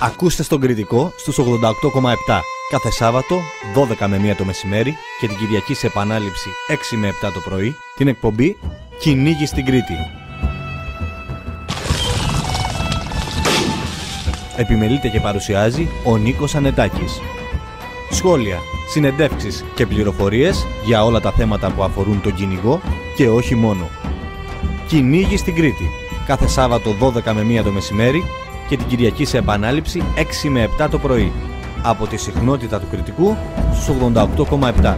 Ακούστε στον Κρητικό στους 88,7 κάθε Σάββατο 12 με 1 το μεσημέρι και την Κυριακή σε επανάληψη 6 με 7 το πρωί την εκπομπή «Κυνήγι στην Κρήτη». Επιμελείται και παρουσιάζει ο Νίκος Ανετάκης. Σχόλια, συνεντεύξεις και πληροφορίες για όλα τα θέματα που αφορούν τον κυνηγό και όχι μόνο. Κυνήγι στην Κρήτη. Κάθε Σάββατο 12 με 1 το μεσημέρι και την Κυριακή σε επανάληψη 6 με 7 το πρωί. Από τη συχνότητα του κριτικού στους 88,7.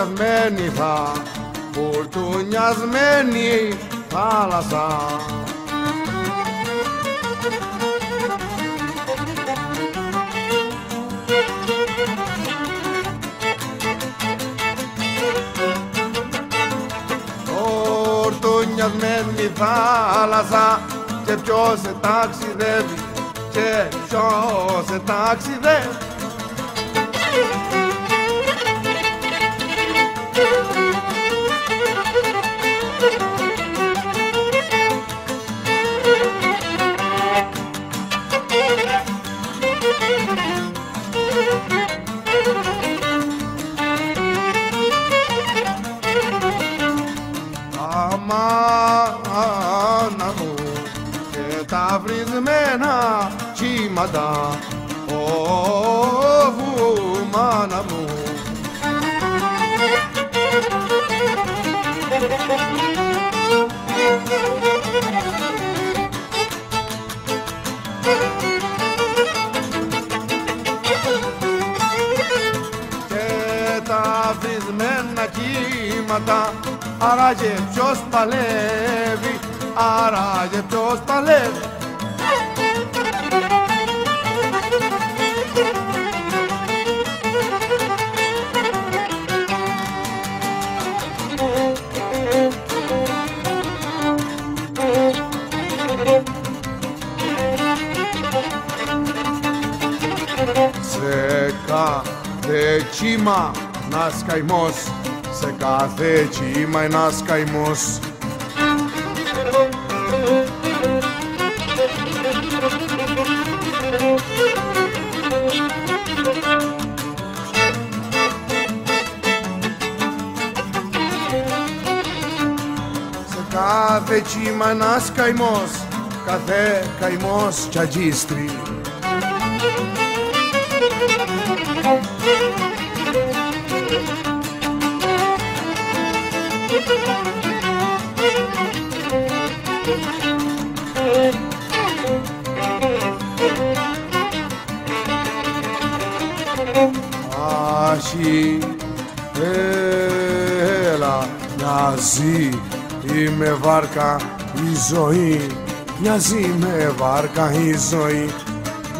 Φουρτουνιασμένη θα, φουρτουνιασμένη θάλασσα. Φουρτουνιασμένη θάλασσα και ποιος σε ταξιδεύει και ποιος σε ταξιδεύει κύμα ένας καημός. Σε κάθε κύμα ένας καημός. Σε κάθε κύμα ένας καημός. Κάθε καημός κι αγίστρι με βάρκα η ζωή. Μοιάζει με βάρκα η ζωή.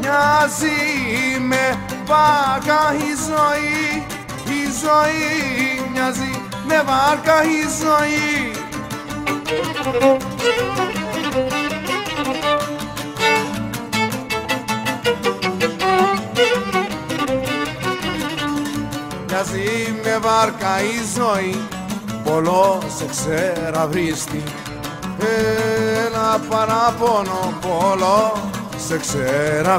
Μοιάζει με βάρκα η ζωή. Η ζωή μοιάζει με βάρκα η ζωή. Μοιάζει με βάρκα η ζωή Πολλό σε ξέρα βρίστη Ένα παράπονο πολλό σε ξέρα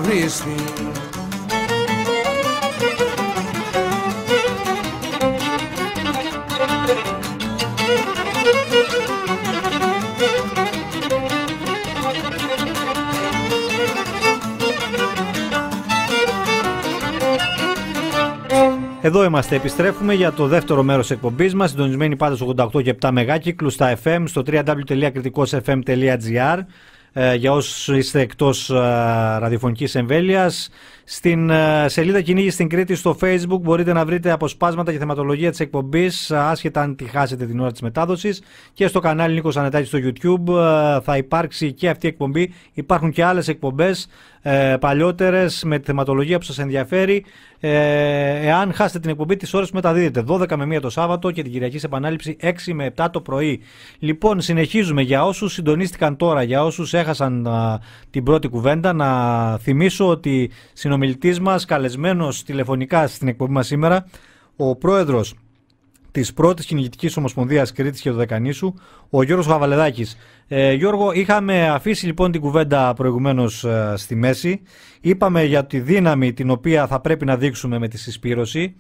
Εδώ είμαστε, επιστρέφουμε για το δεύτερο μέρος εκπομπής μας, συντονισμένοι πάντα στο 88 και 7 μεγάκυκλου στα FM, στο www.kritikosfm.gr ε, για όσους είστε εκτός ε, ραδιοφωνικής εμβέλειας. Στην ε, σελίδα Κυνήγη στην Κρήτη στο Facebook μπορείτε να βρείτε αποσπάσματα και θεματολογία της εκπομπής, άσχετα αν τη χάσετε την ώρα της μετάδοσης. Και στο κανάλι Νίκος Ανετάκης στο YouTube θα υπάρξει και αυτή η εκπομπή. Υπάρχουν και άλλες εκπομπές ε, παλιότερες με τη θεματολογία που σας ενδιαφέρει. Ε, εάν χάσετε την εκπομπή, τις ώρες που μεταδίδετε 12 με 1 το Σάββατο και την Κυριακή σε επανάληψη 6 με 7 το πρωί. Λοιπόν, συνεχίζουμε για όσους συντονίστηκαν τώρα, για όσους έχασαν την πρώτη κουβέντα, να θυμίσω ότι συνομιλητή μας, καλεσμένος τηλεφωνικά στην εκπομπή μας σήμερα, ο πρόεδρος της πρώτης κυνηγητικής Ομοσπονδίας Κρήτης και του Δεκανήσου, ο Γιώργος Βαβαλεδάκη. Ε, Γιώργο, είχαμε αφήσει λοιπόν την κουβέντα προηγουμένως ε, στη μέση. Είπαμε για τη δύναμη την οποία θα πρέπει να δείξουμε με τη συσπήρωση.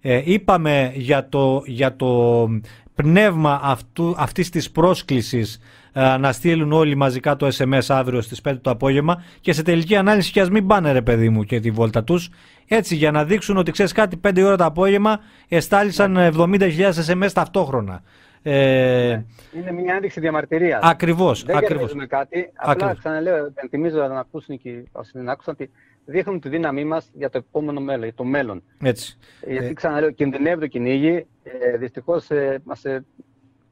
Ε, είπαμε για το, για το πνεύμα αυτού, αυτής της πρόσκλησης ε, να στείλουν όλοι μαζικά το SMS αύριο στις 5 το απόγευμα και σε τελική ανάλυση και ας μην πάνε ρε παιδί μου και τη βόλτα τους έτσι για να δείξουν ότι ξέρεις κάτι 5 ώρα το απόγευμα εστάλησαν 70.000 SMS ταυτόχρονα. Ε, ναι. Είναι μια ένδειξη διαμαρτυρίας. Ακριβώς. Δεν ακριβώς. κάτι. Απλά ακριβώς. ξαναλέω, θυμίζω να ακούσουν και όσοι δεν άκουσαν ότι δείχνουν τη δύναμή μας για το επόμενο μέλλον, για το μέλλον. Έτσι. Γιατί ε, ξαναλέω, κινδυνεύει το κυνήγι. Ε, Δυστυχώς ε, μας. Ε,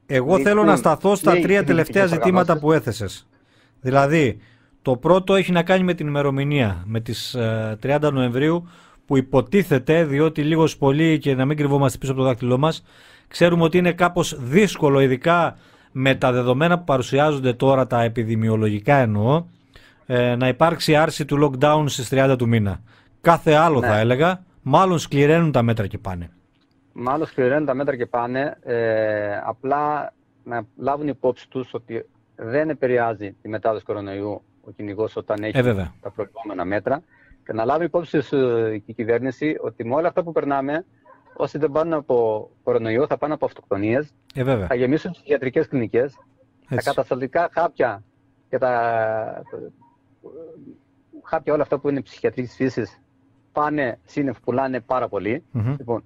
Εγώ θέλω να σταθώ στα τρία τελευταία ζητήματα που έθεσες. Δηλαδή, το πρώτο έχει να κάνει με την ημερομηνία, με τις 30 Νοεμβρίου, που υποτίθεται, διότι λίγος πολύ και να μην κρυβόμαστε πίσω από το δάκτυλό μας, Ξέρουμε ότι είναι κάπως δύσκολο, ειδικά με τα δεδομένα που παρουσιάζονται τώρα, τα επιδημιολογικά εννοώ, ε, να υπάρξει άρση του lockdown στις 30 του μήνα. Κάθε άλλο ναι. θα έλεγα, μάλλον σκληραίνουν τα μέτρα και πάνε. Μάλλον σκληραίνουν τα μέτρα και πάνε, ε, απλά να λάβουν υπόψη τους ότι δεν επηρεάζει τη μετάδοση κορονοϊού ο κυνηγός όταν έχει ε, τα προηγούμενα μέτρα και να λάβει υπόψη ε, η κυβέρνηση ότι με όλα αυτά που περνάμε όσοι δεν πάνε από κορονοϊό θα πάνε από αυτοκτονίες. Ε, θα γεμίσουν τις ιατρικέ κλινικές. Τα κατασταλτικά χάπια και τα χάπια όλα αυτά που είναι ψυχιατρικής φύσης πάνε σύννεφ, πουλάνε πάρα πολύ. Mm-hmm. Λοιπόν,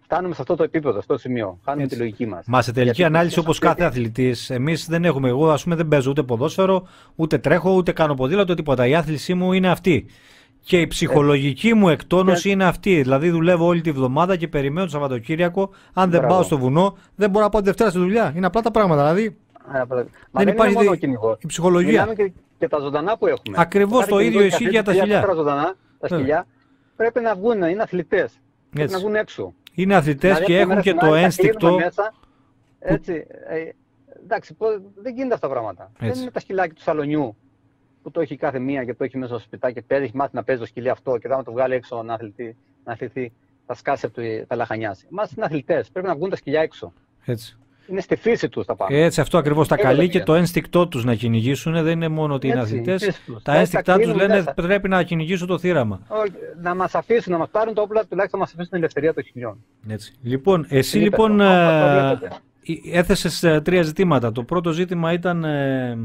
φτάνουμε σε αυτό το επίπεδο, σε αυτό το σημείο. Χάνουμε τη λογική μας. Μα σε τελική Γιατί ανάλυση, όπως κάθε αθλητής, εμείς δεν έχουμε. Εγώ, ας πούμε, δεν παίζω ούτε ποδόσφαιρο, ούτε τρέχω, ούτε κάνω ποδήλατο, τίποτα. Η άθλησή μου είναι αυτή. Και η ψυχολογική μου εκτόνωση είναι αυτή. Δηλαδή, δουλεύω όλη τη βδομάδα και περιμένω το Σαββατοκύριακο. Αν δεν πάω στο βουνό, δεν μπορώ να πάω τη Δευτέρα στη δουλειά. Είναι απλά τα πράγματα. Δηλαδή, δεν, υπάρχει μόνο η ψυχολογία. Μιλάμε και, και τα ζωντανά που έχουμε. Ακριβώς το ίδιο ισχύει για τα σκυλιά. Τα ζωντανά, τα σκυλιά πρέπει να βγουν, είναι αθλητές. Πρέπει να βγουν έξω. Είναι αθλητές δηλαδή, και έχουν και το ένστικτο. έτσι, ε, εντάξει, δεν γίνεται αυτά τα πράγματα. Δεν είναι τα σκυλάκια του σαλονιού που το έχει κάθε μία και το έχει μέσα στο σπιτάκι και έχει μάθει να παίζει το σκυλί αυτό και θα το βγάλει έξω να αθληθεί, να αθληθεί θα σκάσει από τα λαχανιάσει. Εμά είναι αθλητές. Πρέπει να βγουν τα σκυλιά έξω. Έτσι. Είναι στη φύση τους τα πάντα. Έτσι, αυτό ακριβώς. Τα καλεί και το ένστικτό τους να κυνηγήσουν δεν είναι μόνο ότι είναι αθλητέ. Τα ένστικτά τους λένε μέσα. πρέπει να κυνηγήσουν το θύραμα. να μας αφήσουν, να μας πάρουν το όπλα, τουλάχιστον να μας αφήσουν την ελευθερία των χιλιών. Έτσι. Λοιπόν, εσύ λοιπόν ε, έθεσες ε, τρία ζητήματα. Το πρώτο ζήτημα ήταν ε,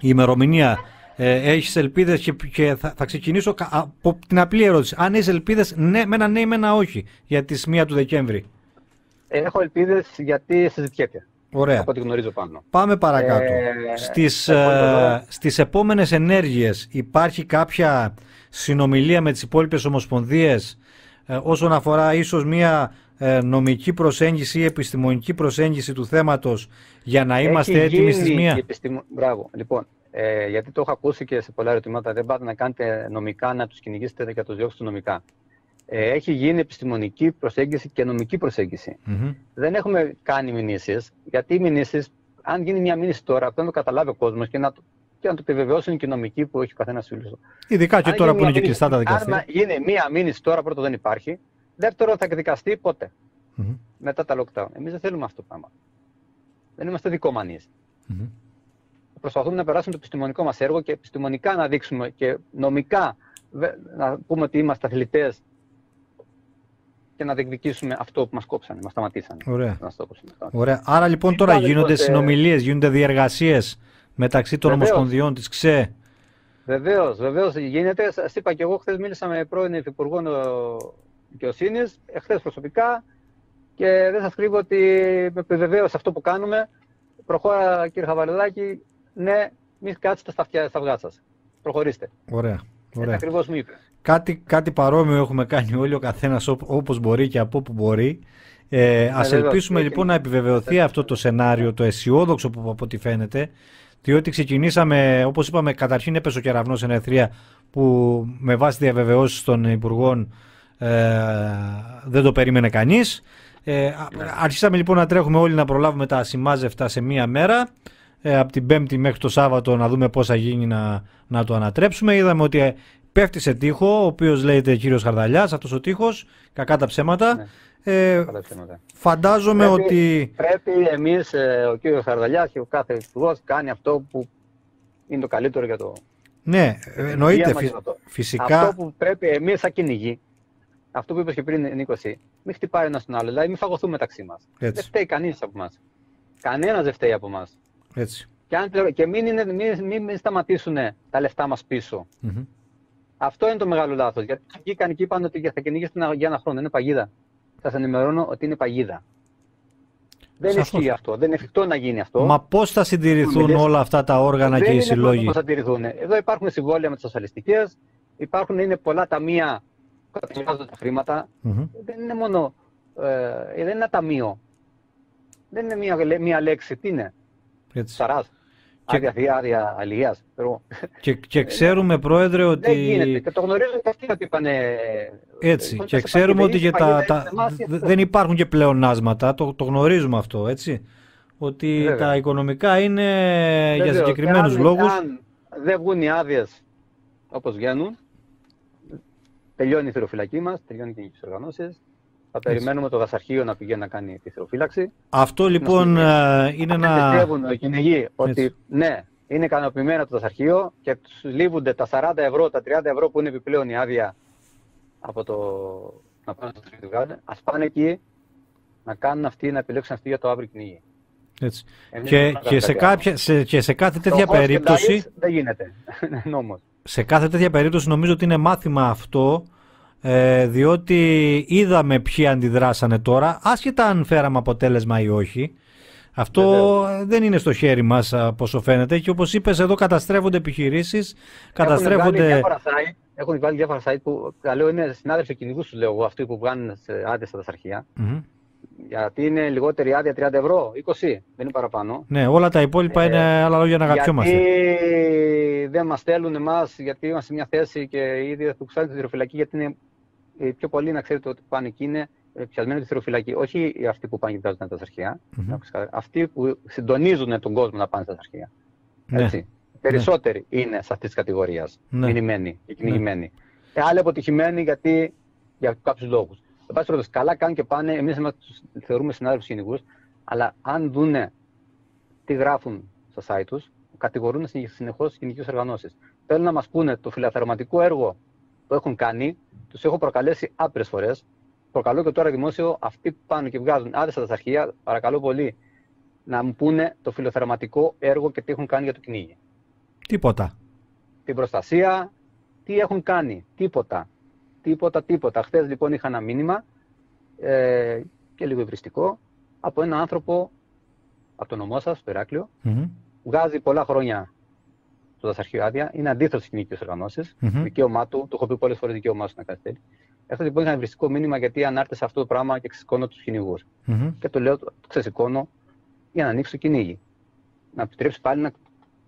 η ημερομηνία ε, έχεις ελπίδες και, και θα, θα, ξεκινήσω από την απλή ερώτηση. Αν έχεις ελπίδες, ναι, με ένα ναι ή με ένα όχι για τη 1 του Δεκέμβρη. Έχω ελπίδες γιατί συζητιέται. Ωραία. Από ό,τι γνωρίζω πάνω. Πάμε παρακάτω. Ε, στις, ε, στις επόμενες ενέργειες υπάρχει κάποια συνομιλία με τις υπόλοιπες ομοσπονδίες ε, όσον αφορά ίσως μια ε, νομική προσέγγιση ή επιστημονική προσέγγιση του θέματος για να είμαστε έτοιμοι στις μία. Επιστημο... Μπράβο. Λοιπόν, ε, γιατί το έχω ακούσει και σε πολλά ερωτήματα, δεν πάτε να κάνετε νομικά, να τους κυνηγήσετε και να τους διώξετε νομικά. Ε, έχει γίνει επιστημονική προσέγγιση και νομική Δεν έχουμε κάνει μηνύσεις, γιατί οι μηνύσεις, αν γίνει μια μήνυση τώρα, πρέπει να το καταλάβει ο κόσμος και να, και να το επιβεβαιώσουν και οι νομικοί που έχει ο καθένας φίλο. Ειδικά και αν τώρα που είναι και κλειστά τα δικαστήρια. Αν γίνει μια μήνυση τώρα, πρώτο δεν υπάρχει. Δεύτερο, θα εκδικαστεί πότε. Mm-hmm. Μετά τα lockdown. Εμείς δεν θέλουμε αυτό το πράγμα. Δεν είμαστε δικομανείς. Mm-hmm προσπαθούμε να περάσουμε το επιστημονικό μας έργο και επιστημονικά να δείξουμε και νομικά να πούμε ότι είμαστε αθλητές και να διεκδικήσουμε αυτό που μας κόψανε, μας σταματήσανε. Ωραία. Ωραία. Άρα λοιπόν τώρα γίνονται λοιπόν, συνομιλίες, γίνονται διεργασίες μεταξύ των Βεβαίως. ομοσπονδιών της ΞΕ. Βεβαίως, βεβαίως γίνεται. Σας είπα και εγώ χθες μίλησα με πρώην Υφυπουργό Δικαιοσύνης, εχθές προσωπικά και δεν σας κρύβω ότι με επιβεβαίωσε αυτό που κάνουμε. Προχώρα, κύριε Χαβαλεδάκη, ναι, Μην κάτσετε στα, αυτιά, στα αυγά σας. Προχωρήστε. Ωραία. Ωραία. Ακριβώς μου είπες. Κάτι, κάτι παρόμοιο έχουμε κάνει όλοι ο καθένας όπως μπορεί και από όπου μπορεί. Ε, Α ελπίσουμε λοιπόν να επιβεβαιωθεί αυτό το σενάριο, το αισιόδοξο που από ό,τι φαίνεται, διότι ξεκινήσαμε, όπως είπαμε, καταρχήν έπεσε ο κεραυνός ενεθρία που με βάση διαβεβαιώσεις των Υπουργών ε, δεν το περίμενε κανείς. Ε, αρχίσαμε λοιπόν να τρέχουμε όλοι να προλάβουμε τα ασημάζευτα σε μία μέρα. Ε, από την Πέμπτη μέχρι το Σάββατο να δούμε πώς θα γίνει να, να το ανατρέψουμε. Είδαμε ότι πέφτει σε τείχο, ο οποίος λέγεται κύριος Χαρδαλιάς, αυτός ο τείχος, κακά τα ψέματα. Ναι. Ε, φαντάζομαι ότι... Πρέπει εμείς, ε, ο κύριος Χαρδαλιάς και ο κάθε υπουργός κάνει αυτό που είναι το καλύτερο για το... Ναι, εννοείται φυσικά... Αυτό που πρέπει εμείς σαν κυνηγοί, αυτό που είπες και πριν Νίκος, μην χτυπάει ένας τον άλλο, δηλαδή μην φαγωθούμε μεταξύ μας. Δεν φταίει κανείς από εμάς. Κανένας δεν φταίει από εμάς. Έτσι. Και, αν, και μην, είναι, μην, μην, μην σταματήσουν τα λεφτά μας πίσω. Mm-hmm. Αυτό είναι το μεγάλο λάθος. Γιατί βγήκαν και είπαν ότι θα κυνηγήσουν για ένα χρόνο. Είναι παγίδα. Σας ενημερώνω ότι είναι παγίδα. Δεν Σαφώς. ισχύει αυτό. Δεν είναι εφικτό να γίνει αυτό. Μα πώς θα συντηρηθούν όλα αυτά τα όργανα δεν και οι συλλόγοι; Πώ θα συντηρηθούν. Εδώ υπάρχουν συμβόλαια με τις ασφαλιστικέ. Υπάρχουν είναι πολλά ταμεία που κατεβάζουν τα χρήματα. Mm-hmm. Δεν είναι μόνο. Ε, δεν είναι ένα ταμείο. Δεν είναι μία, μία λέξη. Τι είναι; Έτσι. Σαράς. Και... Άδεια θεία, άδεια αλληλείας. Και, και ξέρουμε, Πρόεδρε, ότι... Δεν γίνεται. Και το γνωρίζουν και αυτοί ότι είπαν... Έτσι. Και ξέρουμε ότι και τα, τα... δεν υπάρχουν και πλεονάσματα. Το, το γνωρίζουμε αυτό, έτσι. Ότι Βέβαια. τα οικονομικά είναι Βέβαια. για συγκεκριμένους αν, λόγους. Αν δεν βγουν οι άδειες όπως βγαίνουν, τελειώνει η θηροφυλακή μας, τελειώνει και οι οργανώσεις, θα περιμένουμε το δασαρχείο να πηγαίνει να κάνει τη θεροφύλαξη. Αυτό λοιπόν ε, είναι ένα. Πιστεύουν οι κυνηγοί ότι ναι, είναι ικανοποιημένο το δασαρχείο και τους λείβονται τα 40 ευρώ, τα 30 ευρώ που είναι επιπλέον η άδεια από το να πάνε στο σπίτι Α πάνε εκεί να κάνουν αυτοί, να επιλέξουν αυτοί για το αύριο κυνηγή. Έτσι. Και, και, σε κάποια, σε, και σε κάθε τέτοια το περίπτωση. Δεν γίνεται. Νόμος. Σε κάθε τέτοια περίπτωση νομίζω ότι είναι μάθημα αυτό ε, διότι είδαμε ποιοι αντιδράσανε τώρα, άσχετα αν φέραμε αποτέλεσμα ή όχι. Αυτό δεν είναι στο χέρι μας όσο φαίνεται και όπως είπες εδώ καταστρέφονται επιχειρήσεις, καταστρέφονται... Έχουν βάλει διάφορα site που τα λέω είναι συνάδελφοι κυνηγούς τους λέω εγώ, αυτοί που βγάνουν άδεια στα δασαρχεία. Mm-hmm. Γιατί είναι λιγότερη άδεια 30 ευρώ, 20, δεν είναι παραπάνω. Ναι, όλα τα υπόλοιπα ε, είναι άλλα λόγια να αγαπιόμαστε. Γιατί δεν μας στέλνουν εμάς, γιατί είμαστε σε μια θέση και ήδη τους ξάλει τη θηροφυλακή, γιατί είναι οι πιο πολλοί να ξέρετε ότι πάνε εκεί είναι ε, πιασμένοι τη θηροφυλακή. Όχι αυτοί που πάνε και βγάζουν τα αρχεία. Mm-hmm. Αυτοί που συντονίζουν τον κόσμο να πάνε στα αρχεία. Ναι. Έτσι. Περισσότεροι ναι. είναι σε αυτής της κατηγορίας. Ναι. Μηνυμένοι και κυνηγημένοι. Ναι. άλλοι αποτυχημένοι γιατί για κάποιους λόγους. Εν πάση περιπτώσει, καλά κάνουν και πάνε. Εμείς τους θεωρούμε συνάδελφους κυνηγού, αλλά αν δούνε τι γράφουν στο site τους, κατηγορούν συνεχώς τι κυνηγικέ οργανώσεις. Θέλουν να μας πούνε το φιλαθερωματικό έργο που έχουν κάνει, τους έχω προκαλέσει άπειρες φορές. Προκαλώ και τώρα δημόσιο αυτοί που πάνε και βγάζουν άδεια στα αρχεία, παρακαλώ πολύ να μου πούνε το φιλοθεραματικό έργο και τι έχουν κάνει για το κυνήγι. Τίποτα. Την προστασία, τι έχουν κάνει. Τίποτα. Τίποτα, τίποτα. Χθες λοιπόν είχα ένα μήνυμα ε, και λίγο υβριστικό από έναν άνθρωπο από το νομό σας, το Ηράκλειο, mm-hmm. βγάζει πολλά χρόνια το δασαρχείο άδεια, είναι αντίθετος στις κοινωνικές οργανώσεις. Mm-hmm. Δικαίωμά του, το έχω πει πολλές φορές δικαίωμά του να κάνει τέτοιο. Αυτό λοιπόν είναι ένα υβριστικό μήνυμα γιατί ανάρτησα αυτό το πράγμα και ξεσηκώνω τους κυνηγούς. Mm-hmm. Και το λέω, το ξεσηκώνω για να ανοίξει το κυνήγι. Να επιτρέψει πάλι να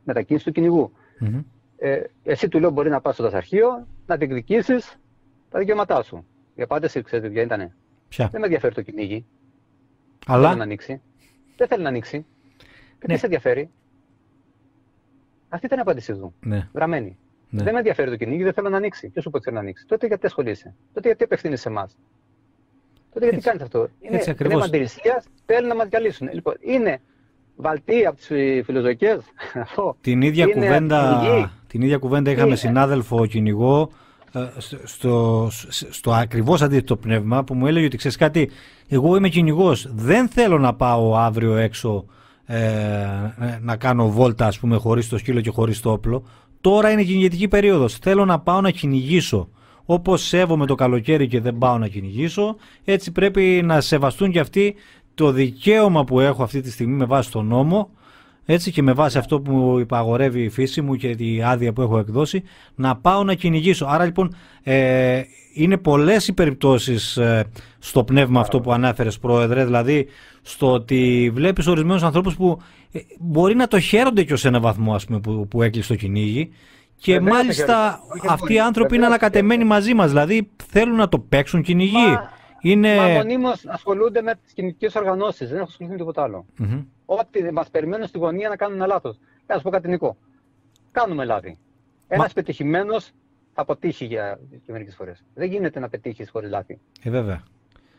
μετακίνηση του κυνηγού. Mm-hmm. Ε, εσύ του λέω μπορεί να πας στο δασαρχείο, να διεκδικήσεις τα δικαιώματά σου. Η απάντηση, ξέρετε ποια ήταν. Ποια; Δεν με ενδιαφέρει το κυνήγι. Αλλά; Δεν θέλει να ανοίξει. Δεν θέλει να ανοίξει. Και ναι. τι σε ενδιαφέρει; Αυτή ήταν η απάντησή του. Ναι. Γραμμένη. Ναι. Δεν με ενδιαφέρει το κυνήγι, δεν θέλω να ανοίξει. Ποιος σου πω να ανοίξει; Τότε γιατί ασχολείσαι; Τότε γιατί απευθύνει σε εμάς; Τότε γιατί κάνεις αυτό; Είναι πνεύμα αντιρρησία, θέλουν να μας διαλύσουν. Λοιπόν, είναι βαλτή από τις φιλοζωικές; Την ίδια, κουβέντα, την ίδια κουβέντα είχαμε είναι. συνάδελφο κυνηγό ε, στο, στο, στο ακριβώς αντίθετο πνεύμα που μου έλεγε ότι ξέρεις κάτι, εγώ είμαι κυνηγός. δεν θέλω να πάω αύριο έξω ε, ε, να κάνω βόλτα ας πούμε χωρίς το σκύλο και χωρίς το όπλο. Τώρα είναι κυνηγητική περίοδος. Θέλω να πάω να κυνηγήσω. Όπως σέβομαι το καλοκαίρι και δεν πάω να κυνηγήσω, έτσι πρέπει να σεβαστούν και αυτοί το δικαίωμα που έχω αυτή τη στιγμή με βάση τον νόμο έτσι και με βάση αυτό που υπαγορεύει η φύση μου και τη άδεια που έχω εκδώσει, να πάω να κυνηγήσω. Άρα λοιπόν ε, είναι πολλές οι περιπτώσεις ε, στο πνεύμα αυτό που ανάφερες πρόεδρε, δηλαδή στο ότι βλέπεις ορισμένους ανθρώπους που ε, μπορεί να το χαίρονται και ως ένα βαθμό ας πούμε, που, που έκλεισε το κυνήγι και μάλιστα αυτοί οι άνθρωποι είναι ανακατεμένοι μαζί μας, δηλαδή θέλουν να το παίξουν κυνηγοί. Μα, είναι... μα μονίμως ασχολούνται με τις κυνηγικές οργανώσεις, δεν έχουν ασχοληθεί με τίποτα άλλο. Mm-hmm. Ό,τι μας περιμένουν στη γωνία να κάνουν λάθος. Θα σου πω κάτι Νικό. Κάνουμε λάθη. Ένας μα... πετυχημένος θα αποτύχει για και μερικές φορές. Δεν γίνεται να πετύχεις χωρίς λάθη. Ε, βέβαια.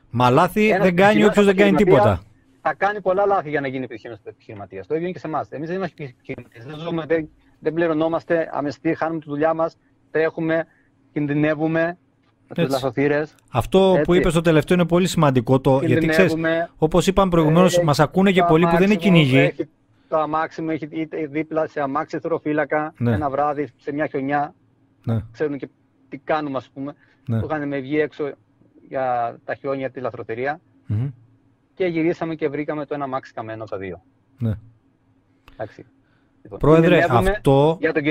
Μα λάθη Ένας δεν κάνει όποιος δεν κάνει τίποτα. Θα κάνει πολλά λάθη για να γίνει επιτυχημένο επιχειρηματίας. Το ίδιο είναι και σε εμάς. Εμείς δεν είμαστε επιχειρηματίες. Δεν ζούμε, δεν, δεν πληρωνόμαστε αμεστή, χάνουμε τη δουλειά μας, τρέχουμε, κινδυνεύουμε με λαθοθύρε. Αυτό Έτσι. που είπες στο τελευταίο είναι πολύ σημαντικό. Το, γιατί ξέρεις, όπως είπαμε προηγουμένως, ε, μας ακούνε και πολλοί που δεν είναι κυνηγοί. Το αμάξι μου έχει δίπλα σε αμάξι θεροφύλακα ναι. ένα βράδυ σε μια χιονιά. Ναι. Ξέρουν και τι κάνουμε, ας πούμε. Ναι. Το είχαν με βγει έξω για τα χιόνια τη λαθροτερία. Mm-hmm. Και γυρίσαμε και βρήκαμε το ένα αμάξι καμένο τα δύο. Ναι. Εντάξει. Λοιπόν, Πρόεδρε, αυτό για τον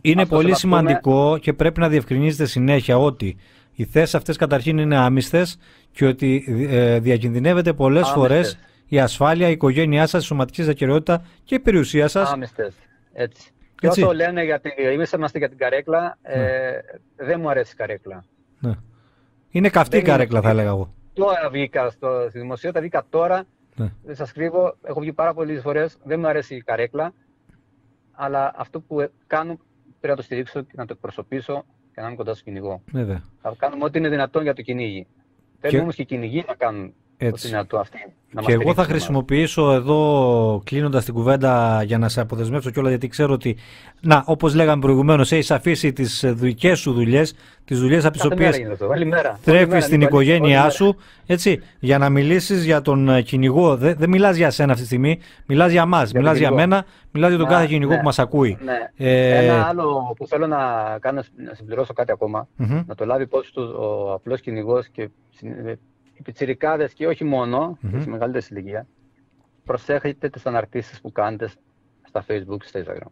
είναι πολύ σημαντικό και πρέπει να διευκρινίζετε συνέχεια ότι οι θέσει αυτές καταρχήν είναι άμυστες και ότι ε, διακινδυνεύεται πολλές φορές η ασφάλεια, η οικογένειά σας, η σωματική δραστηριότητα και η περιουσία σας. Άμυστες. Έτσι. Και όσο λένε για την, είμαστε για την καρέκλα, ε, ναι. δεν μου αρέσει η καρέκλα. Ναι. Είναι καυτή η καρέκλα, θα έλεγα εγώ. Τώρα βγήκα στο, στη δημοσιότητα, βγήκα τώρα. Ναι. Δεν σας κρύβω, έχω βγει πάρα πολλές φορές. Δεν μου αρέσει η καρέκλα αλλά αυτό που κάνω πρέπει να το στηρίξω και να το εκπροσωπήσω και να είμαι κοντά στο κυνηγό. Βέβαια. Θα κάνουμε ό,τι είναι δυνατόν για το κυνήγι. Θέλουμε όμως και οι κυνηγοί να κάνουν έτσι. ό,τι δυνατό αυτή. Να και εγώ θα χρησιμοποιήσω εδώ, κλείνοντας την κουβέντα, για να σε αποδεσμεύσω κιόλας, γιατί ξέρω ότι, να, όπως λέγαμε προηγουμένως, έχεις αφήσει τις δικές σου δουλειές, τις δουλειές από τις οποίες τρέφεις την οικογένειά σου, έτσι, για να μιλήσεις για τον ε, κυνηγό. Δεν δε μιλάς για σένα αυτή τη στιγμή, μιλάς για εμά, μιλάς για μένα, μιλάς για τον κάθε κυνηγό ναι, που μας ακούει. Ναι. Ε... Ένα άλλο που θέλω να κάνω, να συμπληρώσω κάτι ακόμα, mm-hmm. να το λάβει υπόψη του ο απλός κυνηγός και οι πιτσιρικάδες και όχι μόνο, mm-hmm. σε μεγαλύτερη ηλικία, προσέχετε τις αναρτήσεις που κάνετε στα facebook και στα instagram.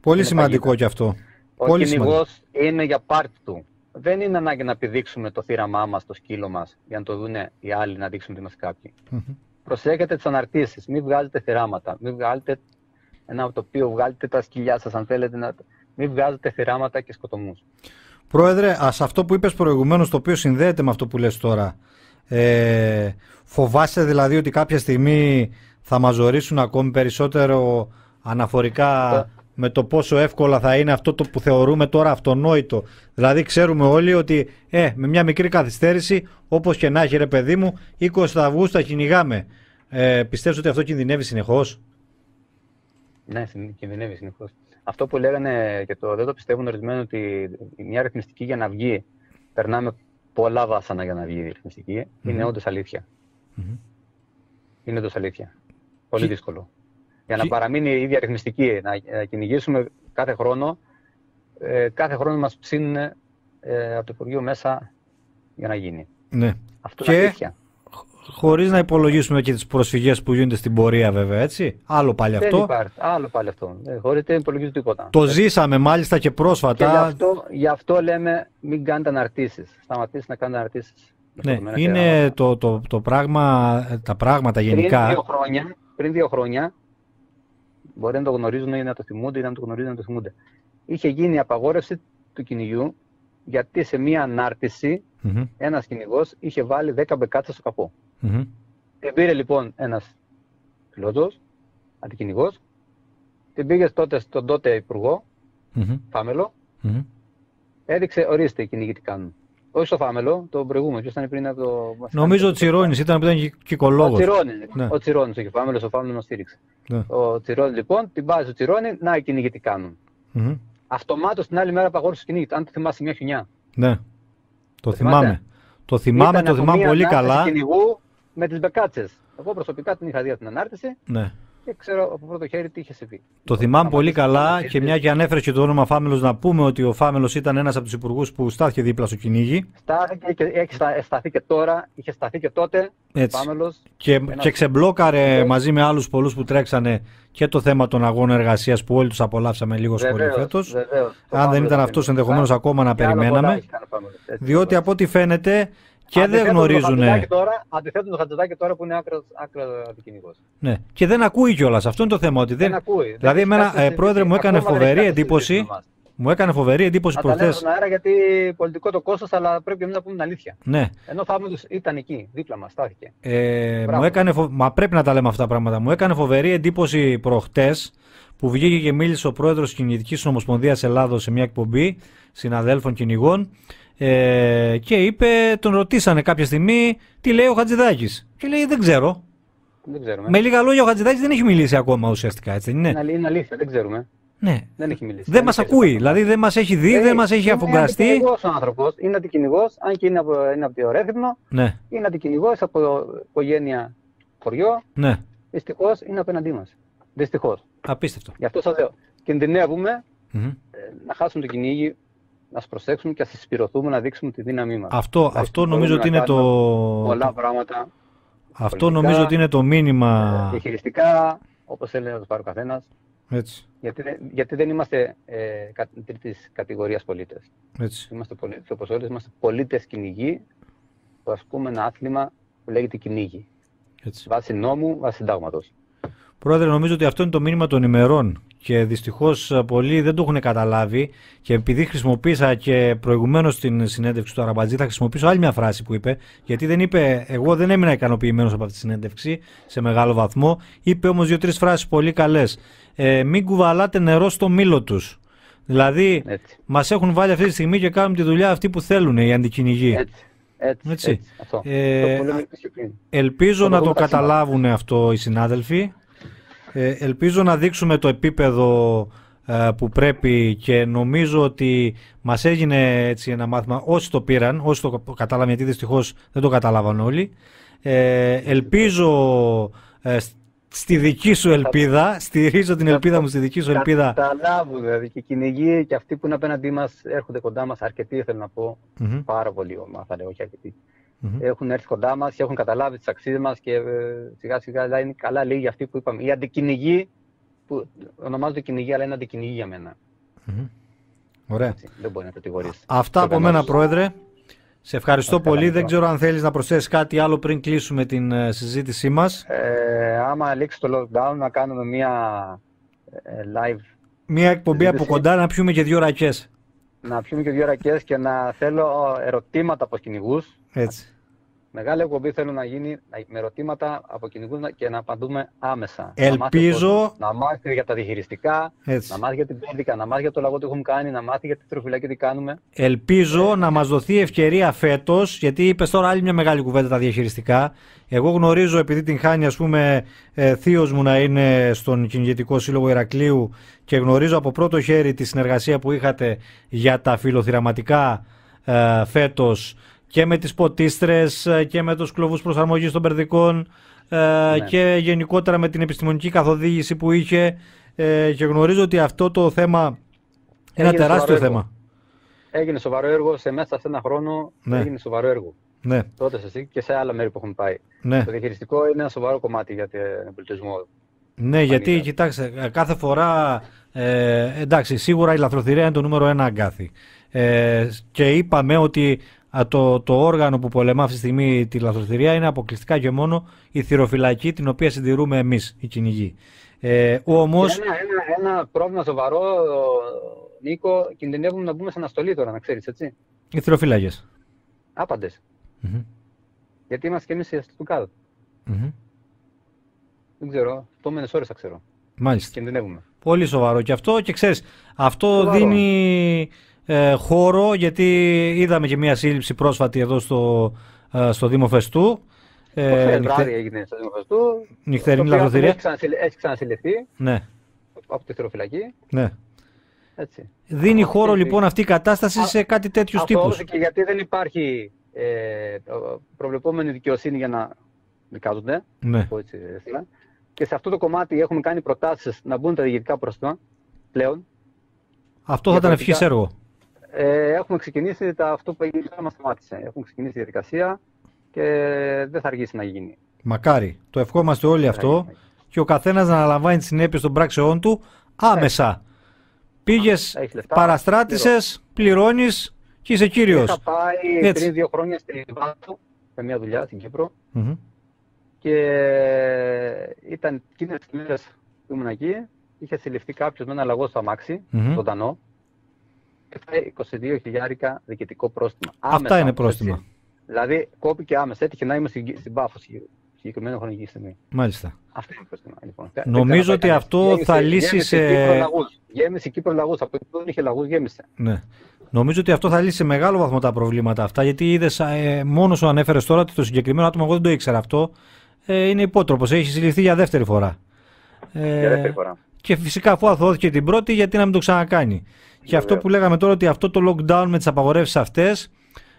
Πολύ σημαντικό και αυτό. Ο Πολύ κυνηγός είναι για πάρτι του. Δεν είναι ανάγκη να επιδείξουμε το θύραμά μας, το σκύλο μας, για να το δουν οι άλλοι να δείξουν ότι είμαστε κάποιοι. Mm-hmm. Προσέχετε τις αναρτήσεις. Μην βγάζετε θυράματα. Μην βγάλετε ένα τοπίο, βγάλετε τα σκυλιά σας, αν θέλετε. Να... Μην βγάζετε θυράματα και σκοτωμούς. Πρόεδρε, ας αυτό που είπες προηγουμένως, το οποίο συνδέεται με αυτό που λες τώρα, ε, φοβάσαι δηλαδή ότι κάποια στιγμή θα μαζορίσουν ακόμη περισσότερο αναφορικά με το πόσο εύκολα θα είναι αυτό το που θεωρούμε τώρα αυτονόητο. Δηλαδή ξέρουμε όλοι ότι ε, με μια μικρή καθυστέρηση, όπως και να έχει ρε παιδί μου, 20 Αυγούστου θα κυνηγάμε. Ε, πιστεύεις ότι αυτό κινδυνεύει συνεχώς; Ναι, κινδυνεύει συνεχώς. Αυτό που λέγανε και το, δεν το πιστεύουν ορισμένοι ότι μια ρυθμιστική για να βγει περνάμε πολλά βάσανα για να βγει η ρυθμιστική, mm-hmm. είναι όντως αλήθεια. Mm-hmm. Είναι όντως αλήθεια. Πολύ δύσκολο. Για να παραμείνει η ίδια ρυθμιστική, να κυνηγήσουμε κάθε χρόνο, ε, κάθε χρόνο μας ψήνουν ε, από το Υπουργείο μέσα για να γίνει. Ναι. Αυτό είναι αλήθεια. Χωρίς να υπολογίσουμε και τις προσφυγές που γίνονται στην πορεία, βέβαια, έτσι. Άλλο πάλι αυτό. Δεν υπάρχει. Άλλο πάλι αυτό. Ε, Χωρίς να υπολογίζουμε τίποτα. Το ζήσαμε μάλιστα και πρόσφατα. Και γι, αυτό, γι' αυτό λέμε μην κάνετε αναρτήσεις. Σταματήστε να κάνετε αναρτήσεις. Ναι, είναι το, το, το πράγμα, τα πράγματα γενικά. Πριν δύο, χρόνια, πριν δύο χρόνια, μπορεί να το γνωρίζουν ή να το θυμούνται ή να το γνωρίζουν ή να το θυμούνται. Είχε γίνει η απαγόρευση του κυνηγιού γιατί σε μία ανάρτηση mm-hmm. ένας κυνηγός είχε βάλει 10 μπεκάτσα στο καπό. Mm-hmm. Την πήρε λοιπόν ένας πιλότο, αντικυνηγό, την πήγε τότε στον τότε υπουργό, mm-hmm. Φάμελο, mm-hmm. έδειξε ορίστε οι κυνηγοί τι κάνουν. Όχι στο Φάμελο, το προηγούμενο, ποιος ήταν πριν από το. Νομίζω ο Τσιρόνι ήταν που ήταν κυκολόγος. Ο Τσιρόνι, ναι. ο Τσιρόνι, ο Φάμελος, ο Φάμελος μας στήριξε. Ναι. Ο Τσιρόνι λοιπόν την βάζει στο Τσιρόνι, να οι κυνηγοί τι κάνουν. Mm-hmm. Αυτομάτως την άλλη μέρα απαγόρευσε κυνηγή, αν το θυμάσαι μια χινιά. Ναι. Το θυμάμαι. Το θυμάμαι, Ήταν το θυμάμαι πολύ καλά. κυνηγού με τις μπεκάτσες. Εγώ προσωπικά την είχα δει την ανάρτηση. Ναι. και ξέρω από πρώτο χέρι τι είχε συμβεί. Το θυμάμαι πολύ καλά και μια και ανέφερε και το όνομα Φάμελος, να πούμε ότι ο Φάμελος ήταν ένας από τους υπουργούς που στάθηκε δίπλα στο κυνήγι. Στάθηκε και έχει σταθεί και τώρα, είχε σταθεί και τότε. Έτσι. Φάμελος, και, ένας... και ξεμπλόκαρε μαζί με άλλους πολλούς που τρέξανε και το θέμα των αγώνων εργασίας που όλοι τους απολαύσαμε λίγο σχολείο φέτος. Αν δεν ήταν αυτός, ενδεχομένως ακόμα να περιμέναμε. Διότι από ό,τι φαίνεται και δεν γνωρίζουν. Αντιθέτω το Χατζηδάκι τώρα που είναι άκρο, άκρο αντικυνηγό. Ναι. Και δεν ακούει κιόλας. Αυτό είναι το θέμα. Ότι δεν... δεν ακούει. Δηλαδή, εμένα, ε, πρόεδρε, μου έκανε φοβερή εντύπωση. Μου έκανε φοβερή εντύπωση προχθές. στον αέρα γιατί πολιτικό το κόστος, αλλά πρέπει να πούμε την αλήθεια. Ναι. Ενώ θα ήταν εκεί, δίπλα μας, στάθηκε. Ε, μου έκανε φο... Μα πρέπει να τα λέμε αυτά τα πράγματα. Μου έκανε φοβερή εντύπωση προχτέ που βγήκε και μίλησε ο πρόεδρος της Κυνηγητική Ομοσπονδίας Ελλάδος σε μια εκπομπή συναδέλφων κυνηγών ε, και είπε, τον ρωτήσανε κάποια στιγμή τι λέει ο Χατζηδάκης. Και λέει δεν ξέρω. Δεν ξέρουμε. Με λίγα λόγια ο Χατζηδάκης δεν έχει μιλήσει ακόμα ουσιαστικά. Έτσι, είναι; είναι αλήθεια, δεν ξέρουμε. Ναι. Δεν έχει μιλήσει. Δεν, μας ακούει, δηλαδή δεν μας έχει δει, δεν μας έχει αφουγκραστεί. Είναι αντικυνηγό ο άνθρωπος, είναι αντικυνηγό, αν και είναι από, είναι από το Ρέθυμνο. Ναι. Είναι αντικυνηγό από οικογένεια χωριό. Ναι. Δυστυχώς είναι απέναντί μας. Δυστυχώς. Απίστευτο. Γι' αυτό σας λέω. Κινδυνεύουμε mm-hmm. να χάσουμε το κυνήγι να προσέξουμε και να συσπηρωθούμε να δείξουμε τη δύναμή μας. Αυτό, αυτό νομίζω ότι είναι το. Πολλά πράγματα. Αυτό νομίζω ότι είναι το μήνυμα. Ε, διαχειριστικά, όπως θέλει να το πάρει ο καθένας. Έτσι. Γιατί, γιατί δεν είμαστε ε, τρίτης κατηγορίας πολίτες. Είμαστε πολίτες, όπως όλοι είμαστε πολίτες κυνηγοί που ασκούμε ένα άθλημα που λέγεται κυνήγι. Έτσι. Βάσει νόμου, βάσει συντάγματο. Πρόεδρε, νομίζω ότι αυτό είναι το μήνυμα των ημερών και δυστυχώς πολλοί δεν το έχουν καταλάβει. Και επειδή χρησιμοποίησα και προηγουμένως στην συνέντευξη του Αραμπατζή, θα χρησιμοποιήσω άλλη μια φράση που είπε. Γιατί δεν είπε, εγώ δεν έμεινα ικανοποιημένος από αυτή τη συνέντευξη σε μεγάλο βαθμό. Είπε όμως δύο-τρεις φράσεις πολύ καλές. Ε, μην κουβαλάτε νερό στο μήλο τους. Δηλαδή, μας έχουν βάλει αυτή τη στιγμή και κάνουν τη δουλειά αυτή που θέλουν οι αντικυνηγοί. Έτσι. Έτσι, έτσι. έτσι. Αυτό. Ε, το ελπίζω να το καταλάβουν αυτό οι συνάδελφοι ε, ελπίζω να δείξουμε το επίπεδο ε, που πρέπει και νομίζω ότι μας έγινε έτσι ένα μάθημα όσοι το πήραν, όσοι το κατάλαβαν γιατί δυστυχώς δεν το κατάλαβαν όλοι. Ε, ελπίζω ε, στη δική σου ελπίδα, στηρίζω την ελπίδα μου στη δική σου ελπίδα. Καταλάβουν δηλαδή και οι κυνηγοί και αυτοί που είναι απέναντί μας έρχονται κοντά μας, αρκετοί θέλω να πω, mm-hmm. πάρα πολύ ομάδα θα λέω, όχι αρκετοί. Mm-hmm. Έχουν έρθει κοντά μας και έχουν καταλάβει τις αξίες μας και ε, σιγά σιγά δηλαδή, είναι καλά λίγοι αυτοί που είπαμε. Οι αντικυνηγοί, που ονομάζονται κυνηγοί, αλλά είναι αντικυνηγοί για μένα. Mm-hmm. Ωραία. Έτσι, δεν μπορεί να κατηγορήσει. Αυτά από μένα, Πρόεδρε. Σε ευχαριστώ πολύ. Δεν ξέρω αν θέλεις να προσθέσεις κάτι άλλο πριν κλείσουμε την uh, συζήτησή μας. Ε, άμα λήξει το lockdown, να κάνουμε μία ε, live. Μία εκπομπή από κοντά να πιούμε και δύο ρακές. Να πιούμε και δύο ρακές και να θέλω ερωτήματα από κυνηγούς. Έτσι. Μεγάλη εκπομπή θέλω να γίνει με ερωτήματα από κυνηγούς και να απαντούμε άμεσα. Ελπίζω. Να μάθει, για τα διαχειριστικά, να μάθει για την πέντικα, να μάθει για το λαγό που έχουμε κάνει, να μάθει για τη τροφιλάκη τι κάνουμε. Ελπίζω να μας δοθεί ευκαιρία φέτος, γιατί είπες τώρα άλλη μια μεγάλη κουβέντα τα διαχειριστικά. Εγώ γνωρίζω, επειδή την χάνει, ας πούμε, ε, θείος μου να είναι στον Κυνηγετικό Σύλλογο Ηρακλείου και γνωρίζω από πρώτο χέρι τη συνεργασία που είχατε για τα φιλοθυραματικά ε, φέτος και με τις ποτίστρες ε, και με τους κλωβούς προσαρμογής των περδικών ε, ναι. και γενικότερα με την επιστημονική καθοδήγηση που είχε ε, και γνωρίζω ότι αυτό το θέμα είναι ένα τεράστιο θέμα. Έγινε σοβαρό έργο σε μέσα σε ένα χρόνο. Ναι. Έγινε σοβαρό έργο. Ναι. Τότε σε εσύ και σε άλλα μέρη που έχουμε πάει. Ναι. Το διαχειριστικό είναι ένα σοβαρό κομμάτι για τον πολιτισμό. Ναι, γιατί κοιτάξτε, κάθε φορά. Ε, εντάξει, σίγουρα η λαθροθυρία είναι το νούμερο ένα αγκάθι. Ε, και είπαμε ότι το, το όργανο που πολεμά αυτή τη στιγμή τη λαθροθυρία είναι αποκλειστικά και μόνο η θηροφυλακή την οποία συντηρούμε εμείς οι κυνηγοί. Ε, όμως... Ένα, ένα, ένα πρόβλημα σοβαρό, Νίκο, κινδυνεύουμε να μπούμε σε αναστολή τώρα, να ξέρεις, έτσι. Οι θηροφυλάκες. Άπαντες. Mm-hmm. Γιατί είμαστε και εμείς του κάτω. Mm-hmm. Δεν ξέρω, επόμενες ώρες θα ξέρω. Μάλιστα. Κινδυνεύουμε. Πολύ σοβαρό και αυτό και ξέρεις, αυτό δίνει ε, χώρο, γιατί είδαμε και μια σύλληψη πρόσφατη εδώ στο, ε, στο Δήμο Φεστού. Ε, νυχτε... έγινε στο Δήμο Φεστού. Νυχτερινή λαθροθυρία. Έχει, ξανασυλληφθεί. Ναι. Από τη θεροφυλακή. Ναι. Έτσι. Δίνει χώρο λοιπόν αυτή η κατάσταση σε κάτι τέτοιους τύπους. και γιατί δεν υπάρχει ε, προβλεπόμενη δικαιοσύνη για να δικάζονται. Ναι. Έτσι, Και σε αυτό το κομμάτι έχουμε κάνει προτάσεις να μπουν τα διοικητικά πρόστιμα πλέον. Αυτό θα ήταν ευχής έργο. Ε, έχουμε ξεκινήσει τα, αυτό που έγινε μας σταμάτησε. Έχουμε ξεκινήσει τη διαδικασία και δεν θα αργήσει να γίνει. Μακάρι. Το ευχόμαστε όλοι αυτό. Και ο καθένας να αναλαμβάνει τις συνέπειες των πράξεών του άμεσα. Πήγες, παραστράτησες, πληρώνεις και είσαι κύριος. Είχα πάει πριν δύο χρόνια στην Βάτο σε μια δουλειά στην κυπρο Και ήταν εκείνες τις μέρες που ήμουν εκεί. Είχε συλληφθεί κάποιος με ένα λαγό στο αμάξι, mm-hmm. ζωντανό. Και 22 χιλιάρικα διοικητικό πρόστιμο. Αυτά είναι πρόστιμα. Δηλαδή κόπηκε άμεσα. Έτυχε να είμαι στην, στην Πάφο συγκεκριμένη χρονική στιγμή. Μάλιστα. Αυτό είναι πρόστιμα. Λοιπόν. Νομίζω ότι αυτό γέμισε, θα λύσει σε. Γέμισε Κύπρο λαγούς. Από εκεί που δεν είχε λαγούς, γέμισε. Ναι. Νομίζω ότι αυτό θα λύσει σε μεγάλο βαθμό τα προβλήματα αυτά. Γιατί είδες, ε, μόνος σου ανέφερες τώρα ότι το συγκεκριμένο άτομο, εγώ δεν το ήξερα αυτό, ε, είναι υπότροπος. Έχει συλληφθεί για δεύτερη φορά. Ε, για δεύτερη φορά. Και φυσικά αφού αθώθηκε την πρώτη, γιατί να μην το ξανακάνει. Και αυτό που λέγαμε τώρα ότι αυτό το lockdown με τις απαγορεύσεις αυτές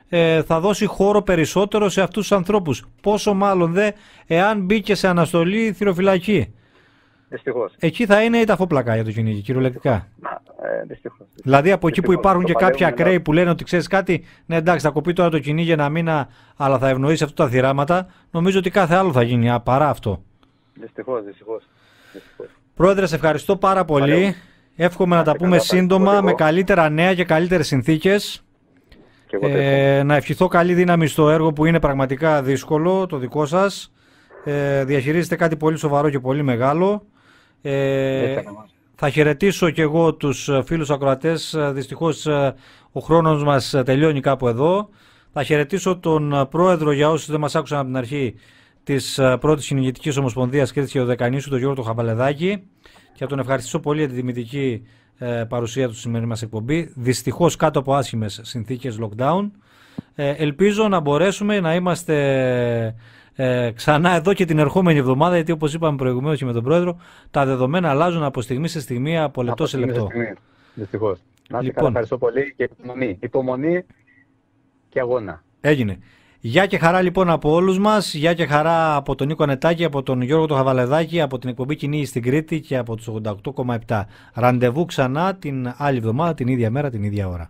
ε, θα δώσει χώρο περισσότερο σε αυτούς τους ανθρώπους. Πόσο μάλλον δε εάν μπήκε σε αναστολή θηροφυλακή. Δυστυχώς. Εκεί θα είναι η ταφόπλακα για το κυνήγι, κυριολεκτικά. Ε, δυστυχώς. Δηλαδή από εκεί που υπάρχουν και κάποια ακραίοι που λένε ότι ξέρεις κάτι, ναι εντάξει, θα κοπεί τώρα το κυνήγι ένα μήνα, αλλά θα ευνοήσει αυτά τα θυράματα. Νομίζω ότι κάθε άλλο θα γίνει παρά αυτό. Δυστυχώς, δυστυχώς. Πρόεδρε, σε ευχαριστώ πάρα πολύ. Εύχομαι να τα πούμε σύντομα με καλύτερα νέα και καλύτερες συνθήκες. Ε, να ευχηθώ καλή δύναμη στο έργο που είναι πραγματικά δύσκολο, το δικό σας. Ε, διαχειρίζετε κάτι πολύ σοβαρό και πολύ μεγάλο. Ε, θα χαιρετήσω και εγώ τους φίλους ακροατές. Δυστυχώς ε, ο χρόνος μας τελειώνει κάπου εδώ. Θα χαιρετήσω τον πρόεδρο για όσους δεν μας άκουσαν από την αρχή της πρώτης συνηγητικής ομοσπονδίας Κρήτης και ο Δεκανήσου, τον Γιώργο Χαμπαλεδάκη και θα τον ευχαριστήσω πολύ για τη τιμητική ε, παρουσία του σημερινή μας εκπομπή. Δυστυχώς κάτω από άσχημες συνθήκες lockdown. Ε, ελπίζω να μπορέσουμε να είμαστε ε, ξανά εδώ και την ερχόμενη εβδομάδα, γιατί όπως είπαμε προηγουμένως και με τον Πρόεδρο, τα δεδομένα αλλάζουν από στιγμή σε στιγμή, από λεπτό σε λεπτό. Δυστυχώς. Να λοιπόν, ευχαριστώ πολύ και υπομονή. Υπομονή και αγώνα. Έγινε. Γεια και χαρά λοιπόν από όλους μας, γεια και χαρά από τον Νίκο Ανετάκη, από τον Γιώργο το Χαβαλεδάκη, από την εκπομπή Κοινή στην Κρήτη και από τους 88,7. Ραντεβού ξανά την άλλη εβδομάδα, την ίδια μέρα, την ίδια ώρα.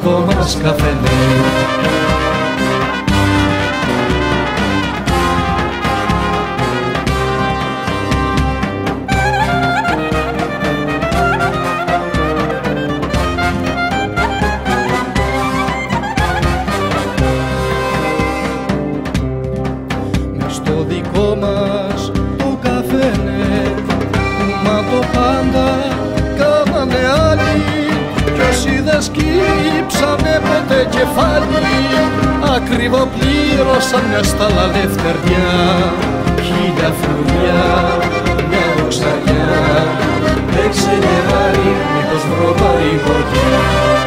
Στο δικό μας κεφάλι ακριβοπλήρωσα μια στάλα λευτεριά χίλια φλουριά, μια οξαριά. Έξε νεράρι, μήπως βρω παρηγοριά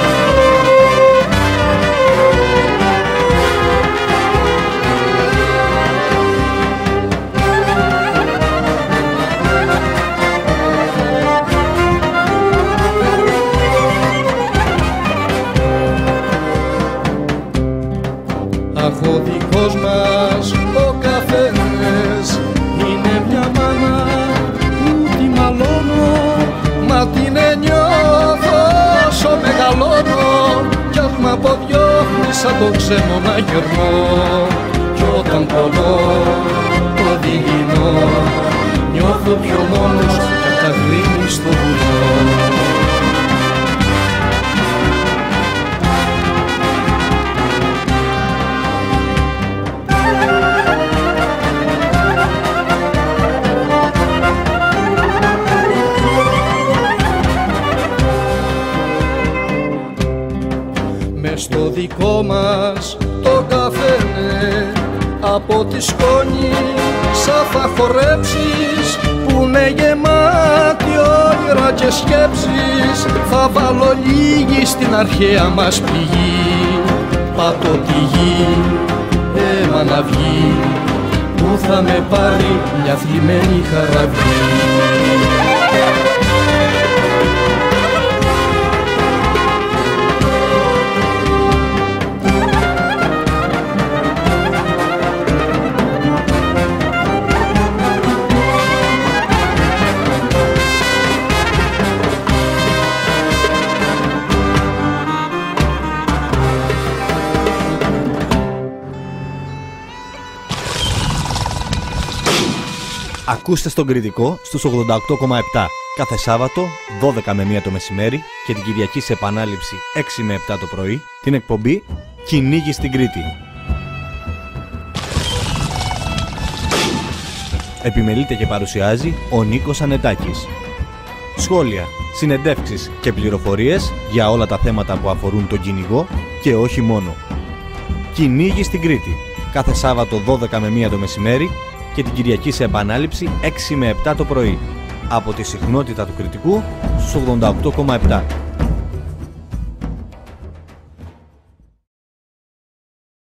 σαν το ξένο να γερνώ κι όταν πονώ λίγη στην αρχαία μας πηγή πατώ τη γη αίμα να βγει. Που θα με πάρει μια θλιμμένη χαραυγή Ακούστε στον Κριτικό στους 88,7 κάθε Σάββατο 12 με 1 το μεσημέρι και την Κυριακή σε επανάληψη 6 με 7 το πρωί την εκπομπή «Κυνήγι στην Κρήτη». Επιμελείται και παρουσιάζει ο Νίκος Ανετάκης. Σχόλια, συνεντεύξεις και πληροφορίες για όλα τα θέματα που αφορούν τον κυνηγό και όχι μόνο. «Κυνήγι στην Κρήτη» κάθε Σάββατο 12 με 1 το μεσημέρι και την Κυριακή σε επανάληψη 6 με 7 το πρωί. Από τη συχνότητα του κριτικού στους 88,7.